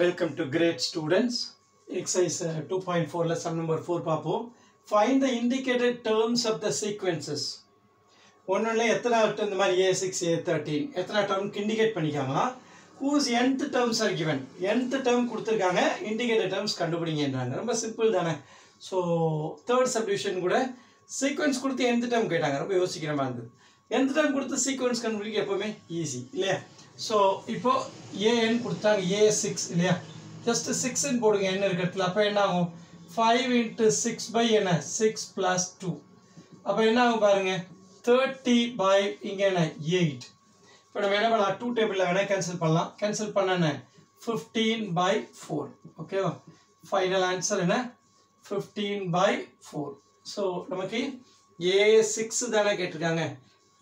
Welcome to great students exercise two point 2.4 lesson number 4 பார்ப்போம். Find the indicated terms of the sequences ஒன்றுல எத்தனை term இந்த மாதிரி ஏ six ஏ thirteen எத்தனை டேர்ம்க்கு indicate பண்ணிக்காமா whose nth terms are given nth term கொடுத்துருக்காங்க indicated terms கண்டுபிடிங்கன்றாங்க. ரொம்ப சிம்பிள் தானே. ஸோ தேர்ட் சப்டிவிஷன் கூட சீக்வன்ஸ் கொடுத்து எந்த டேர்ம் கேட்டாங்க. ரொம்ப யோசிக்கிற மாதிரி இருந்தது. எந்த டைம் கொடுத்து சீக்வன்ஸ் கண்டுபிடிக்க எப்போவுமே ஈஸி இல்லையா? ஸோ இப்போ ஏஎன் கொடுத்தாங்க ஏ சிக்ஸ் இல்லையா? ஜஸ்ட் சிக்ஸ்ன்னு போடுங்க என்ன இருக்கிறதுல. அப்போ என்ன ஆகும் ஃபைவ் இன்ட்டு சிக்ஸ் பை என்ன? சிக்ஸ் ப்ளஸ் டூ அப்போ என்ன ஆகும் பாருங்க? தேர்ட்டி பை இங்கே என்ன? எயிட் இப்போ நம்ம என்ன பண்ணலாம்? டூ டேபிளில் வேணால் கேன்சல் பண்ணலாம். கேன்சல் பண்ண என்ன? ஃபிஃப்டீன் பை ஃபோர் ஓகேவா ஃபைனல் ஆன்சர் என்ன? ஃபிஃப்டீன் பை ஃபோர் ஸோ நமக்கு ஏ சிக்ஸ் தானே கேட்டிருக்காங்க.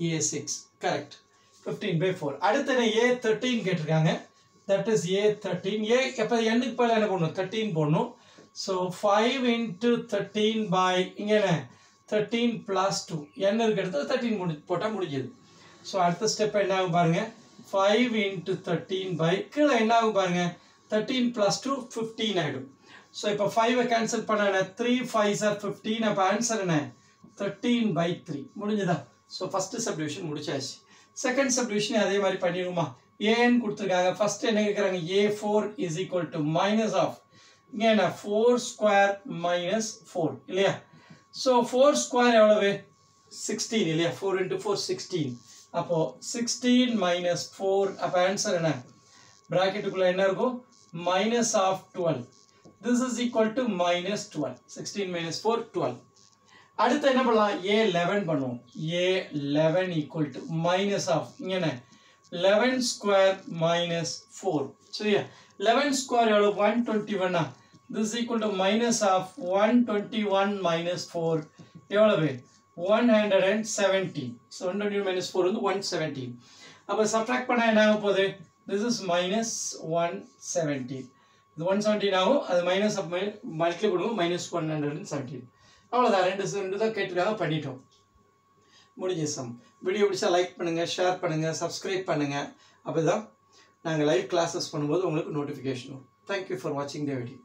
A six correct fifteen by four அடுத்து என்ன? ஏ தேர்ட்டீன் கேட்டிருக்காங்க. That is a thirteen a எப்போ எண்ணுக்கு பதில் என்ன பண்ணணும் தேர்ட்டீன் போடணும். So five into thirteen by இங்கே என்ன? தேர்ட்டீன் ப்ளஸ் டூ என் இருக்கிறது தேர்ட்டீன் முடி போட்டால் முடிஞ்சது. ஸோ அடுத்த ஸ்டெப் என்ன ஆகும் பாருங்கள் ஃபைவ் இன்ட்டு தேர்ட்டீன் பை கீழே என்ன ஆகும் பாருங்கள் தேர்ட்டீன் ப்ளஸ் டூ ஃபிஃப்டீன் ஆகிடும் ஸோ இப்போ ஃபைவை கேன்சல் பண்ண என்ன? த்ரீ ஃபைவ் சார் ஃபிஃப்டீன் அப்போ ஆன்சர் என்ன? தேர்ட்டீன் பை த்ரீ முடிஞ்சுதா? ஸோ ஃபஸ்ட்டு சப்டிவிஷன் முடிச்சாச்சு. செகண்ட் சப்டிவிஷன் அதே மாதிரி பண்ணிடுமா ஏன்னு கொடுத்துருக்காங்க. ஃபர்ஸ்ட் என்ன கேட்குறாங்க a four is equal to minus of இங்கே என்ன? ஃபோர் ஸ்கொயர் மைனஸ் ஃபோர் இல்லையா? ஸோ ஃபோர் ஸ்கொயர் எவ்வளவு? சிக்ஸ்டீன் இல்லையா? ஃபோர் இன்ட்டு ஃபோர் சிக்ஸ்டீன் அப்போது சிக்ஸ்டீன் மைனஸ் ஃபோர் அப்போ ஆன்சர் என்ன? ப்ராக்கெட்டுக்குள்ளே என்ன இருக்கும்? Minus of twelve this is equal to minus twelve sixteen minus four twelve அடுத்து என்ன பண்ணலாம்? ஏ லெவன் பண்ணுவோம். A eleven equal to minus of இங்கே லெவன் ஸ்கொயர் மைனஸ் ஃபோர் சரியா? லெவன் ஸ்கொயர் எவ்வளோ ஒன் டுவெண்ட்டி ஒன்னா this equal to minus of one twenty one minus four எவ்வளவு? One hundred and seventeen so one twenty minus four வந்து one seventeen அப்போ subtract பண்ணால் என்ன ஆக போகுது? This is minus one seventeen இது ஒன் செவன்டீன் ஆகும். அது மைனஸ் அப் மல்டிப்ளை பண்ணுவோம் minus one hundred and seventeen அவ்வளோதான் ரெண்டு ரெண்டு தான் கேட்டிருக்காங்க. பண்ணிட்டோம். முடிஞ்ச சம். வீடியோ பிடிச்சா லைக் பண்ணுங்கள் ஷேர் பண்ணுங்கள் சப்ஸ்கிரைப் பண்ணுங்கள் அப்போ தான் நாங்கள் லைவ் கிளாஸஸ் பண்ணும்போது உங்களுக்கு நோட்டிஃபிகேஷன் வரும். தேங்க்யூ ஃபார் வாட்சிங் த வீடியோ